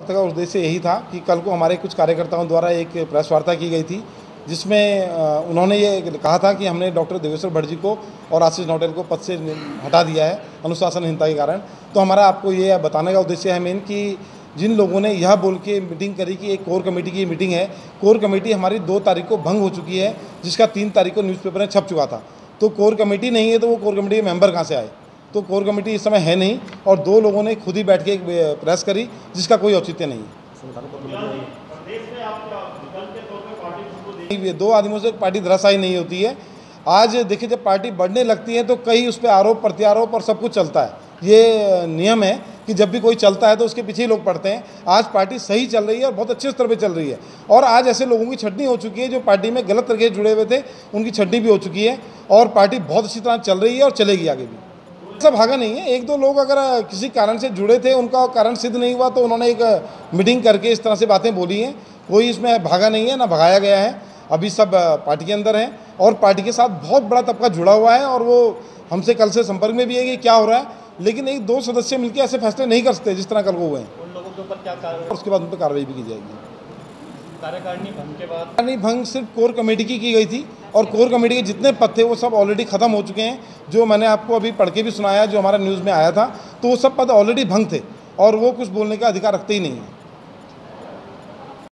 का उद्देश्य यही था कि कल को हमारे कुछ कार्यकर्ताओं द्वारा एक प्रेस वार्ता की गई थी, जिसमें उन्होंने ये कहा था कि हमने डॉक्टर देवेश्वर भट्ट जी को और आशीष नोटेल को पद से हटा दिया है अनुशासनहीनता के कारण। तो हमारा आपको ये बताने का उद्देश्य है मेन कि जिन लोगों ने यह बोल के मीटिंग करी कि एक कोर कमेटी की मीटिंग है, कोर कमेटी हमारी दो तारीख को भंग हो चुकी है, जिसका तीन तारीख को न्यूज़पेपर में छप चुका था। तो कोर कमेटी नहीं है तो वो कोर कमेटी के मेंबर कहाँ से आए? तो कोर कमेटी इस समय है नहीं और दो लोगों ने खुद ही बैठ के एक प्रेस करी, जिसका कोई औचित्य नहीं है। दो आदमियों से पार्टी धराशायी नहीं होती है। आज देखिए, जब पार्टी बढ़ने लगती है तो कई उस पर आरोप, प्रत्यारोप और सब कुछ चलता है। ये नियम है कि जब भी कोई चलता है तो उसके पीछे ही लोग पड़ते हैं। आज पार्टी सही चल रही है और बहुत अच्छे स्तर पे चल रही है। और आज ऐसे लोगों की छटनी हो चुकी है जो पार्टी में गलत तरीके से जुड़े हुए थे, उनकी छटनी भी हो चुकी है और पार्टी बहुत अच्छी तरह चल रही है और चलेगी आगे भी। ऐसा भागा नहीं है। एक दो लोग अगर किसी कारण से जुड़े थे उनका कारण सिद्ध नहीं हुआ तो उन्होंने एक मीटिंग करके इस तरह से बातें बोली हैं। कोई इसमें भागा नहीं है ना भगाया गया है। अभी सब पार्टी के अंदर हैं और पार्टी के साथ बहुत बड़ा तबका जुड़ा हुआ है और वो हमसे कल से संपर्क में भी है कि क्या हो रहा है। लेकिन एक दो सदस्य मिलकर ऐसे फैसले नहीं कर सकते जिस तरह कल हुए हैं। उन लोगों के ऊपर क्या कार्रवाई उसके बाद उन पर कार्रवाई भी की जाएगी। कार्यकारिणी भंग के बाद? कार्यकारिणी भंग सिर्फ़ कोर कमेटी की की गई थी। और कोर कमेटी के जितने पद थे वो सब ऑलरेडी खत्म हो चुके हैं। जो मैंने आपको अभी पढ़ के भी सुनाया, जो हमारा न्यूज़ में आया था तो वो सब पद ऑलरेडी भंग थे और वो कुछ बोलने का अधिकार रखते ही नहीं है।